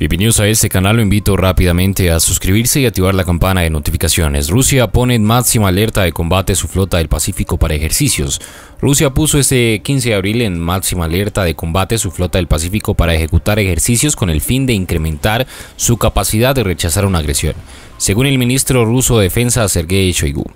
Bienvenidos a este canal, lo invito rápidamente a suscribirse y activar la campana de notificaciones. Rusia pone en máxima alerta de combate su flota del Pacífico para ejercicios. Rusia puso este 15 de abril en máxima alerta de combate su flota del Pacífico para ejecutar ejercicios con el fin de incrementar su capacidad de rechazar una agresión, según el ministro ruso de Defensa Sergei Shoigu.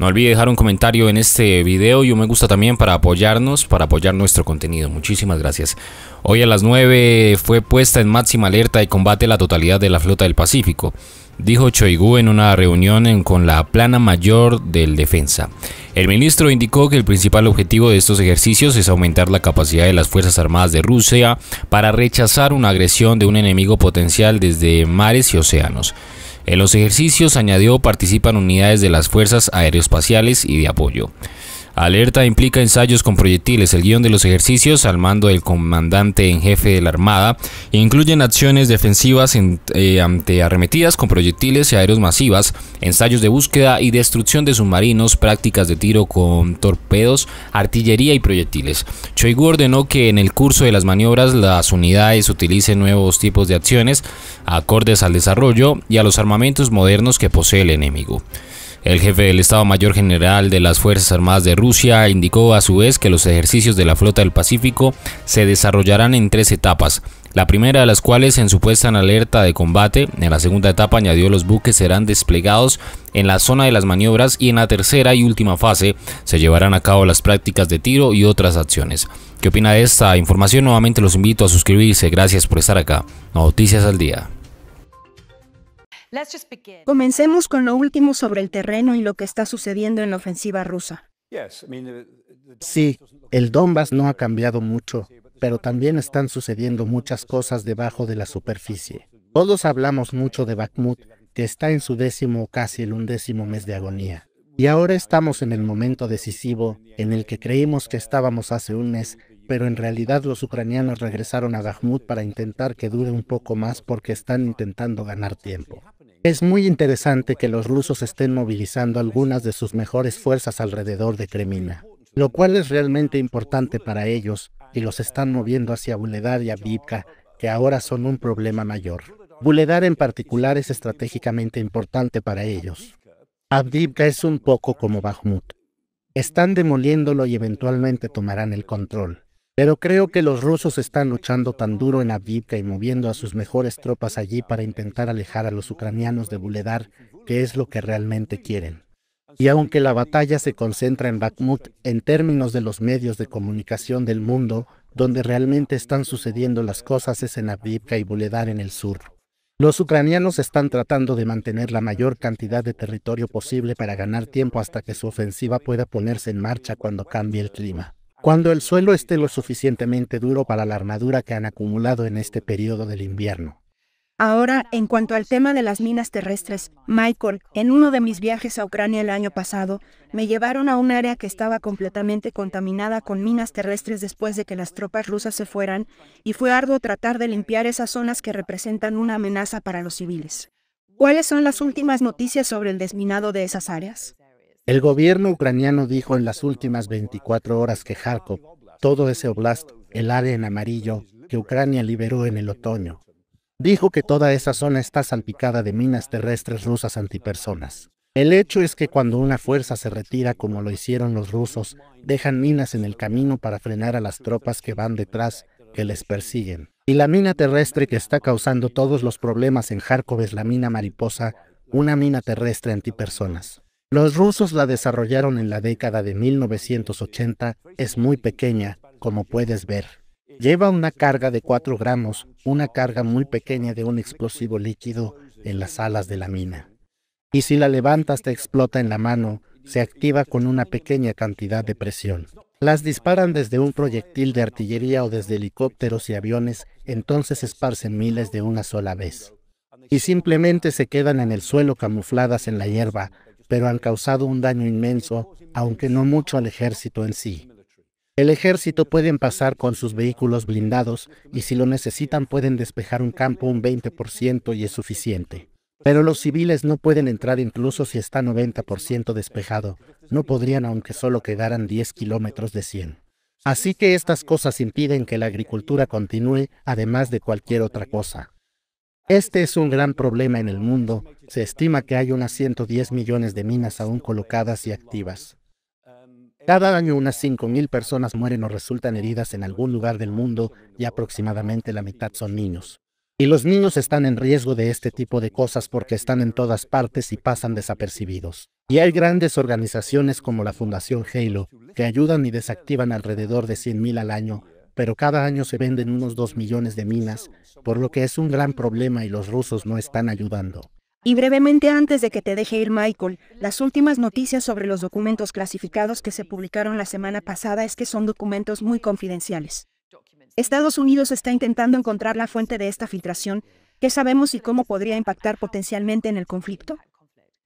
No olvide dejar un comentario en este video y un me gusta también para apoyarnos, para apoyar nuestro contenido. Muchísimas gracias. Hoy a las 9 fue puesta en máxima alerta de combate la totalidad de la flota del Pacífico, dijo Choigu en una reunión con la plana mayor del defensa. El ministro indicó que el principal objetivo de estos ejercicios es aumentar la capacidad de las Fuerzas Armadas de Rusia para rechazar una agresión de un enemigo potencial desde mares y océanos. En los ejercicios, añadió, participan unidades de las fuerzas aeroespaciales y de apoyo. Alerta implica ensayos con proyectiles. El guion de los ejercicios al mando del comandante en jefe de la Armada incluyen acciones defensivas eh, ante arremetidas con proyectiles y aéreos masivas, ensayos de búsqueda y destrucción de submarinos, prácticas de tiro con torpedos, artillería y proyectiles. Choigu ordenó que en el curso de las maniobras las unidades utilicen nuevos tipos de acciones acordes al desarrollo y a los armamentos modernos que posee el enemigo. El jefe del Estado Mayor General de las Fuerzas Armadas de Rusia indicó a su vez que los ejercicios de la Flota del Pacífico se desarrollarán en tres etapas, la primera de las cuales en su puesta en alerta de combate, en la segunda etapa añadió los buques serán desplegados en la zona de las maniobras y en la tercera y última fase se llevarán a cabo las prácticas de tiro y otras acciones. ¿Qué opina de esta información? Nuevamente los invito a suscribirse, gracias por estar acá. Noticias al día. Comencemos con lo último sobre el terreno y lo que está sucediendo en la ofensiva rusa. Sí, el Donbass no ha cambiado mucho, pero también están sucediendo muchas cosas debajo de la superficie. Todos hablamos mucho de Bakhmut, que está en su décimo o casi el undécimo mes de agonía. Y ahora estamos en el momento decisivo en el que creímos que estábamos hace un mes, pero en realidad los ucranianos regresaron a Bakhmut para intentar que dure un poco más porque están intentando ganar tiempo. Es muy interesante que los rusos estén movilizando algunas de sus mejores fuerzas alrededor de Kremina, lo cual es realmente importante para ellos y los están moviendo hacia Buledar y Avdiivka, que ahora son un problema mayor. Buledar en particular es estratégicamente importante para ellos. Avdiivka es un poco como Bakhmut. Están demoliéndolo y eventualmente tomarán el control. Pero creo que los rusos están luchando tan duro en Avdiivka y moviendo a sus mejores tropas allí para intentar alejar a los ucranianos de Buledar, que es lo que realmente quieren. Y aunque la batalla se concentra en Bakhmut en términos de los medios de comunicación del mundo, donde realmente están sucediendo las cosas es en Avdiivka y Buledar en el sur. Los ucranianos están tratando de mantener la mayor cantidad de territorio posible para ganar tiempo hasta que su ofensiva pueda ponerse en marcha cuando cambie el clima cuando el suelo esté lo suficientemente duro para la armadura que han acumulado en este periodo del invierno. Ahora, en cuanto al tema de las minas terrestres, Michael, en uno de mis viajes a Ucrania el año pasado, me llevaron a un área que estaba completamente contaminada con minas terrestres después de que las tropas rusas se fueran, y fue arduo tratar de limpiar esas zonas que representan una amenaza para los civiles. ¿Cuáles son las últimas noticias sobre el desminado de esas áreas? El gobierno ucraniano dijo en las últimas 24 horas que Kharkov, todo ese oblast, el área en amarillo, que Ucrania liberó en el otoño, dijo que toda esa zona está salpicada de minas terrestres rusas antipersonas. El hecho es que cuando una fuerza se retira como lo hicieron los rusos, dejan minas en el camino para frenar a las tropas que van detrás, que les persiguen. Y la mina terrestre que está causando todos los problemas en Kharkov es la mina mariposa, una mina terrestre antipersonas. Los rusos la desarrollaron en la década de 1980, es muy pequeña, como puedes ver. Lleva una carga de 4 gramos, una carga muy pequeña de un explosivo líquido en las alas de la mina. Y si la levantas te explota en la mano, se activa con una pequeña cantidad de presión. Las disparan desde un proyectil de artillería o desde helicópteros y aviones, entonces esparcen miles de una sola vez. Y simplemente se quedan en el suelo camufladas en la hierba, pero han causado un daño inmenso, aunque no mucho al ejército en sí. El ejército pueden pasar con sus vehículos blindados y si lo necesitan pueden despejar un campo un 20% y es suficiente. Pero los civiles no pueden entrar incluso si está 90% despejado. No podrían aunque solo quedaran 10 kilómetros de 100. Así que estas cosas impiden que la agricultura continúe, además de cualquier otra cosa. Este es un gran problema en el mundo. Se estima que hay unas 110 millones de minas aún colocadas y activas. Cada año unas 5.000 personas mueren o resultan heridas en algún lugar del mundo y aproximadamente la mitad son niños. Y los niños están en riesgo de este tipo de cosas porque están en todas partes y pasan desapercibidos. Y hay grandes organizaciones como la Fundación Halo que ayudan y desactivan alrededor de 100.000 al año, pero cada año se venden unos 2 millones de minas, por lo que es un gran problema y los rusos no están ayudando. Y brevemente antes de que te deje ir Michael, las últimas noticias sobre los documentos clasificados que se publicaron la semana pasada es que son documentos muy confidenciales. Estados Unidos está intentando encontrar la fuente de esta filtración. ¿Qué sabemos y cómo podría impactar potencialmente en el conflicto?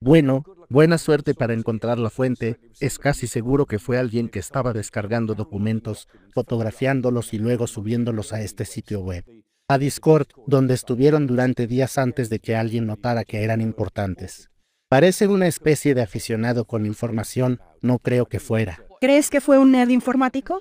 Bueno, buena suerte para encontrar la fuente. Es casi seguro que fue alguien que estaba descargando documentos, fotografiándolos y luego subiéndolos a este sitio web. A Discord, donde estuvieron durante días antes de que alguien notara que eran importantes. Parece una especie de aficionado con información, no creo que fuera. ¿Crees que fue un nerd informático?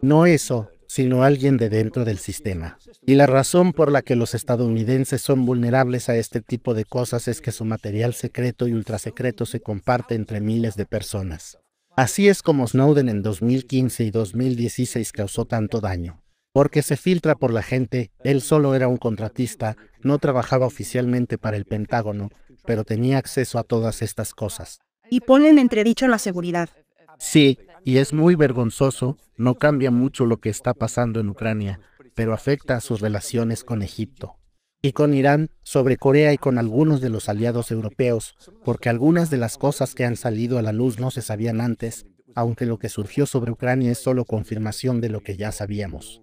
No eso, sino alguien de dentro del sistema. Y la razón por la que los estadounidenses son vulnerables a este tipo de cosas es que su material secreto y ultrasecreto se comparte entre miles de personas. Así es como Snowden en 2015 y 2016 causó tanto daño. Porque se filtra por la gente, él solo era un contratista, no trabajaba oficialmente para el Pentágono, pero tenía acceso a todas estas cosas. Y ponen entredicho la seguridad. Sí, y es muy vergonzoso, no cambia mucho lo que está pasando en Ucrania, pero afecta a sus relaciones con Egipto y con Irán, sobre Corea y con algunos de los aliados europeos, porque algunas de las cosas que han salido a la luz no se sabían antes, aunque lo que surgió sobre Ucrania es solo confirmación de lo que ya sabíamos.